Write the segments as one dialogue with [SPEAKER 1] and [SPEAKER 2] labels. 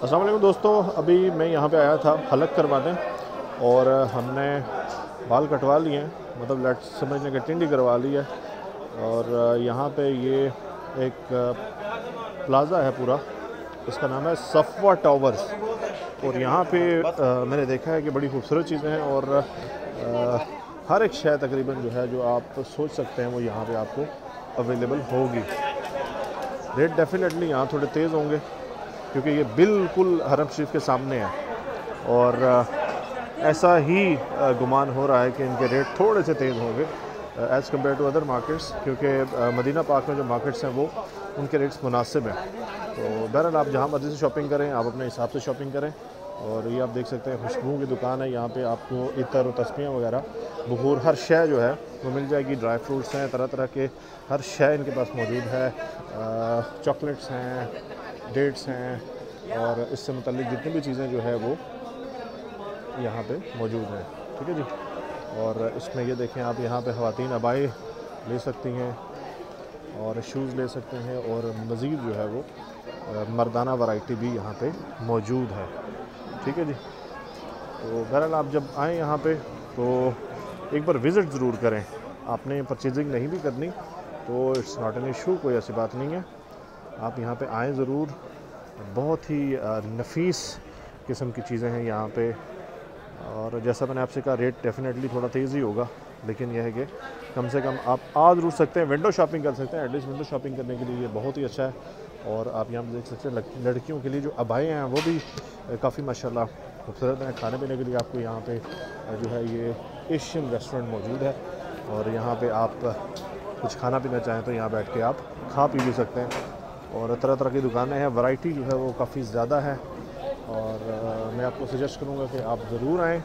[SPEAKER 1] अस्सलाम दोस्तों अभी मैं यहाँ पे आया था हलक करवाने और हमने बाल कटवा लिए हैं मतलब लेट समझने के टिंडी करवा ली है और यहाँ पे ये एक प्लाज़ा है पूरा इसका नाम है सफ़वा टावर्स और यहाँ पे आ, मैंने देखा है कि बड़ी खूबसूरत चीज़ें हैं और आ, हर एक शय तकरीबन जो है जो आप सोच सकते हैं वो यहाँ पे आपको अवेलेबल होगी। रेट डेफिनेटली यहाँ थोड़े तेज़ होंगे क्योंकि ये बिल्कुल हरम शरीफ के सामने है। और ऐसा ही गुमान हो रहा है कि इनके रेट थोड़े से तेज़ होंगे as compared to other markets क्योंकि मदीना पार्क में जो मार्केट्स हैं वो उनके रेट्स मुनासिब हैं। तो बहरहाल आप जहाँ मर्ज़ी से शॉपिंग करें, आप अपने हिसाब से शॉपिंग करें, और ये आप देख सकते हैं, खुशबू की दुकान है, यहाँ पे आपको इतर और तस्मियाँ वगैरह, बहूर हर शय जो है, वो मिल जाएगी ड्राई फ्रूट्स हैं तरह तरह के हर शय इनके पास मौजूद है चॉकलेट्स हैं डेट्स हैं और इससे मतलब जितनी भी चीज़ें जो है वो यहाँ पे मौजूद हैं। ठीक है जी? और इसमें ये देखें, आप यहाँ पे ख़वातीन अबाई ले सकती हैं और शूज़ ले सकते हैं और मज़ीद जो है वो मर्दाना वैरायटी भी यहाँ पे मौजूद है। ठीक है जी? तो बहरहाल आप जब आएँ यहाँ पे तो एक बार विज़िट ज़रूर करें। आपने परचेजिंग नहीं भी करनी तो इट्स नॉट एन इशू, कोई ऐसी बात नहीं है। आप यहाँ पे आएँ ज़रूर। बहुत ही नफीस किस्म की चीज़ें हैं यहाँ पे। और जैसा मैंने आपसे कहा रेट डेफिनेटली थोड़ा तेज़ ही होगा। लेकिन यह है कि कम से कम आप आज रूट सकते हैं। विंडो शॉपिंग कर सकते हैं। एटलीस्ट विंडो शॉपिंग करने के लिए ये बहुत ही अच्छा है। और आप यहाँ देख सकते हैं लड़कियों के लिए जो अबाएँ हैं, वो भी काफ़ी माशाल्लाह खूबसूरत हैं। खाने पीने के लिए आपको यहाँ पे जो है ये एशियन रेस्टोरेंट मौजूद है। और यहाँ पर आप कुछ खाना पीना चाहें तो यहाँ बैठ के आप खा पी भी सकते हैं। और तरह तरह की दुकानें हैं। वैरायटी जो है वो काफ़ी ज़्यादा है। और मैं आपको सजेस्ट करूँगा कि आप ज़रूर आएँ।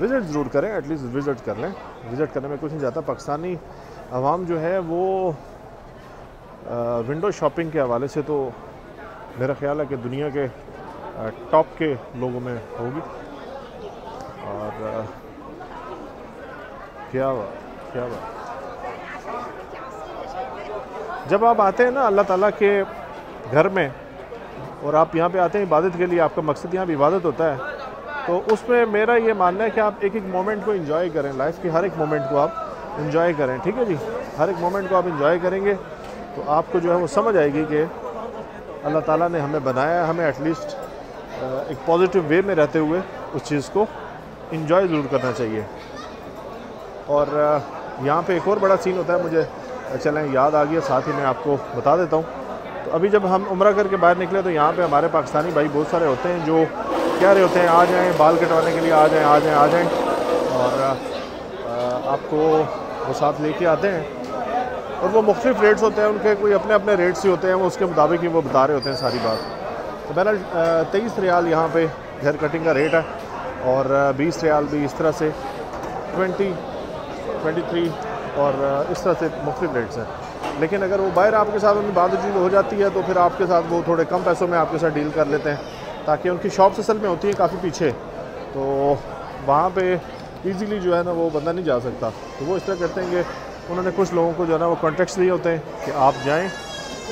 [SPEAKER 1] विज़िट ज़रूर करें एटलीस्ट विज़िट कर लें। विज़िट करने में कुछ नहीं जाता। पाकिस्तानी आवाम जो है वो विंडो शॉपिंग के हवाले से तो मेरा ख्याल है कि दुनिया के टॉप के लोगों में होगी। और क्या बात क्या बात। जब आप आते हैं ना अल्लाह ताला के घर में और आप यहाँ पे आते हैं इबादत के लिए, आपका मकसद यहाँ पे इबादत होता है तो उसमें मेरा ये मानना है कि आप एक एक मोमेंट को इन्जॉय करें। लाइफ के हर एक मोमेंट को आप इन्जॉय करें, ठीक है जी? हर एक मोमेंट को आप इंजॉय करेंगे तो आपको जो है वो समझ आएगी कि अल्लाह ताला ने हमें बनाया है, हमें एटलीस्ट एक पॉजिटिव वे में रहते हुए उस चीज़ को इन्जॉय ज़रूर करना चाहिए। और यहाँ पे एक और बड़ा सीन होता है मुझे चलें, याद आ गया, साथ ही मैं आपको बता देता हूँ। तो अभी जब हम उम्र करके बाहर निकले तो यहाँ पे हमारे पाकिस्तानी भाई बहुत सारे होते हैं जो कह रहे होते हैं, आ जाएँ, बाल कटवाने के लिए आ जाएँ आ जाएँ आ जाएँ। और आपको वो साथ लेके आते हैं। और वो मुख्तलिफ़ रेट्स होते हैं, उनके कोई अपने अपने रेट्स ही होते हैं, वो उसके मुताबिक ही वो बता रहे होते हैं सारी बात। तो बहरहाल तेईस रियाल यहाँ पे हेयर कटिंग का रेट है। और बीस रियाल भी इस तरह से। ट्वेंटी ट्वेंटी थ्री और, इस तरह से मुख्तलिफ़ रेट्स हैं। लेकिन अगर वो बाहर आपके साथ उनकी बातचीत हो जाती है तो फिर आपके साथ वो थोड़े कम पैसों में आपके साथ डील कर लेते हैं, ताकि उनकी शॉप्स असल में होती है काफ़ी पीछे। तो वहाँ पे इजीली जो है ना, वो बंदा नहीं जा सकता। तो वो इस तरह करते हैं कि उन्होंने कुछ लोगों को जो है ना, वो कॉन्ट्रैक्ट्स दिए होते हैं कि आप जाएँ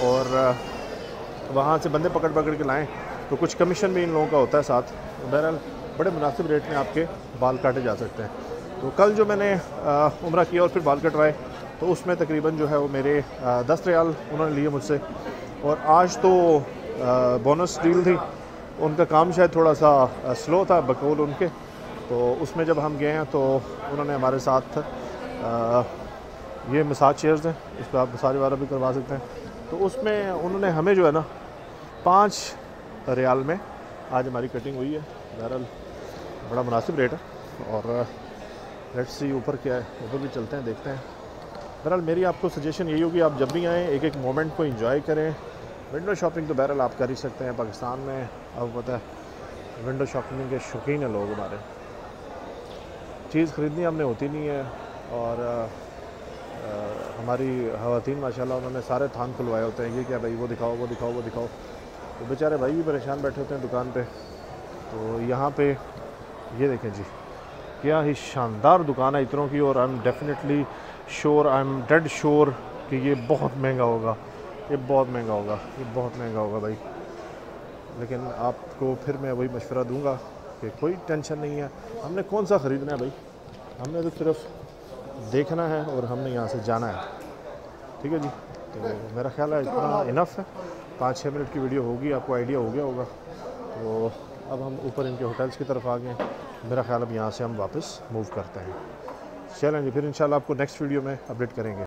[SPEAKER 1] और, वहाँ से बंदे पकड़ पकड़ के लाएँ। तो कुछ कमीशन भी इन लोगों का होता है साथ। बहरहाल, बड़े मुनासिब रेट में आपके बाल काटे जा सकते हैं। तो कल जो मैंने उम्र किया और फिर बाल कटवाए तो उसमें तकरीबन जो है वो मेरे दस रियाल उन्होंने लिए मुझसे। और आज तो बोनस डील थी। उनका काम शायद थोड़ा सा स्लो था बकौल उनके। तो उसमें जब हम गए हैं तो उन्होंने हमारे साथ आ, ये मसाज चेयर्स हैं इस पर आप मसाज वगैरह भी करवा सकते हैं। तो उसमें उन्होंने हमें जो है ना पाँच रियाल में आज हमारी कटिंग हुई है। बहरहाल बड़ा मुनासिब रेट है। और लेट्स सी ऊपर क्या है ऊपर भी चलते हैं देखते हैं। बहरहाल मेरी आपको सजेशन यही होगी आप जब भी आएँ एक एक मोमेंट को इंजॉय करें। विंडो शॉपिंग तो बहरहाल आप कर ही सकते हैं पाकिस्तान में अब पता है विंडो शॉपिंग के शौकीन हैं लोग हमारे। चीज़ ख़रीदनी हमने होती नहीं है और आ, आ, हमारी खवातीन माशाल्लाह उन्होंने सारे थान खुलवाए होते हैं ये क्या भाई वो दिखाओ वो दिखाओ वो दिखाओ। तो बेचारे भाई भी परेशान बैठे होते हैं दुकान पे। तो यहाँ पे ये देखें जी। क्या। ही शानदार दुकान है इतनों की और I am definitely sure I am dead sure कि ये बहुत महँगा होगा। ये बहुत महँगा होगा। ये बहुत महँगा होगा भाई। लेकिन आपको फिर मैं वही मशवरा दूँगा कि कोई टेंशन नहीं है। हमने कौन सा ख़रीदना है भाई? हमने तो सिर्फ़ देखना है और हमने यहाँ से जाना है। ठीक है जी? तो मेरा ख्याल है इतना इनफ है। पाँच छः मिनट की वीडियो होगी, आपको आइडिया हो गया होगा। तो अब हम ऊपर इनके होटल्स की तरफ़ आ गए मेरा ख्याल अब यहाँ से हम वापस मूव करते हैं। चलें फिर इंशाल्लाह आपको नेक्स्ट वीडियो में अपडेट करेंगे।